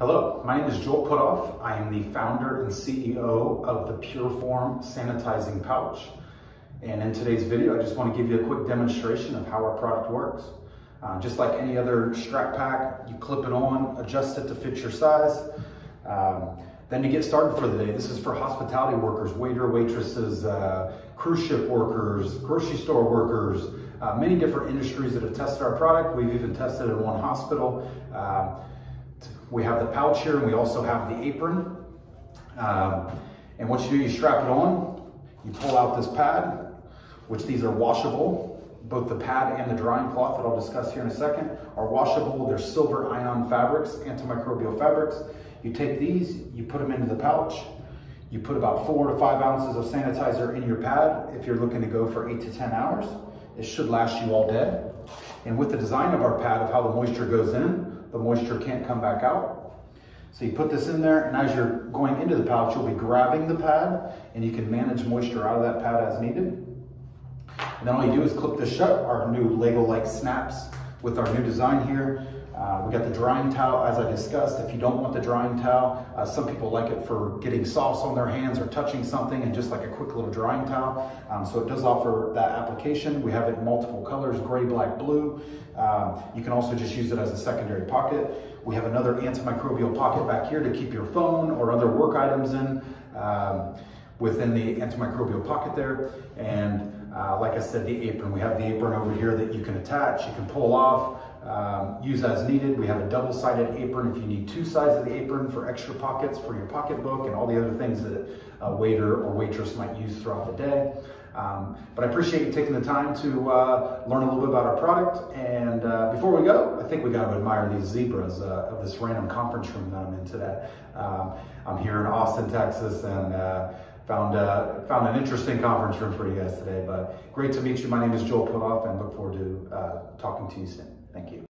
Hello, my name is Joel Puthoff. I am the founder and CEO of the Pürform Sanitizing Pouch. And in today's video, I just want to give you a quick demonstration of how our product works. Uh, just like any other strap pack, you clip it on, adjust it to fit your size. Um, then to get started for the day, this is for hospitality workers, waiter, waitresses, uh, cruise ship workers, grocery store workers, uh, many different industries that have tested our product. We've even tested it in one hospital. Um, we have the pouch here and we also have the apron. Um, and what you do, you strap it on, you pull out this pad, which these are washable. Both the pad and the drying cloth that I'll discuss here in a second are washable. They're silver ion fabrics, antimicrobial fabrics. You take these, you put them into the pouch, you put about four to five ounces of sanitizer in your pad if you're looking to go for eight to 10 hours. It should last you all day. And with the design of our pad of how the moisture goes in, the moisture can't come back out. So you put this in there and as you're going into the pouch, you'll be grabbing the pad and you can manage moisture out of that pad as needed. And then all you do is clip this shut, our new Lego-like snaps with our new design here. Uh, we got the drying towel, as I discussed. If you don't want the drying towel, uh, some people like it for getting sauce on their hands or touching something and just like a quick little drying towel. Um, so it does offer that application. We have it in multiple colors, gray, black, blue. Um, you can also just use it as a secondary pocket. We have another antimicrobial pocket back here to keep your phone or other work items in. Um, within the antimicrobial pocket there. And uh, like I said, the apron, we have the apron over here that you can attach, you can pull off, um, use as needed. We have a double-sided apron if you need two sides of the apron for extra pockets for your pocketbook and all the other things that a waiter or waitress might use throughout the day. Um, but I appreciate you taking the time to uh, learn a little bit about our product. And uh, before we go, I think we got to admire these zebras uh, of this random conference room that I'm in today. Um, I'm here in Austin, Texas, and uh, found uh, found an interesting conference room for you guys today. But great to meet you. My name is Joel Puthoff, and look forward to uh, talking to you soon. Thank you.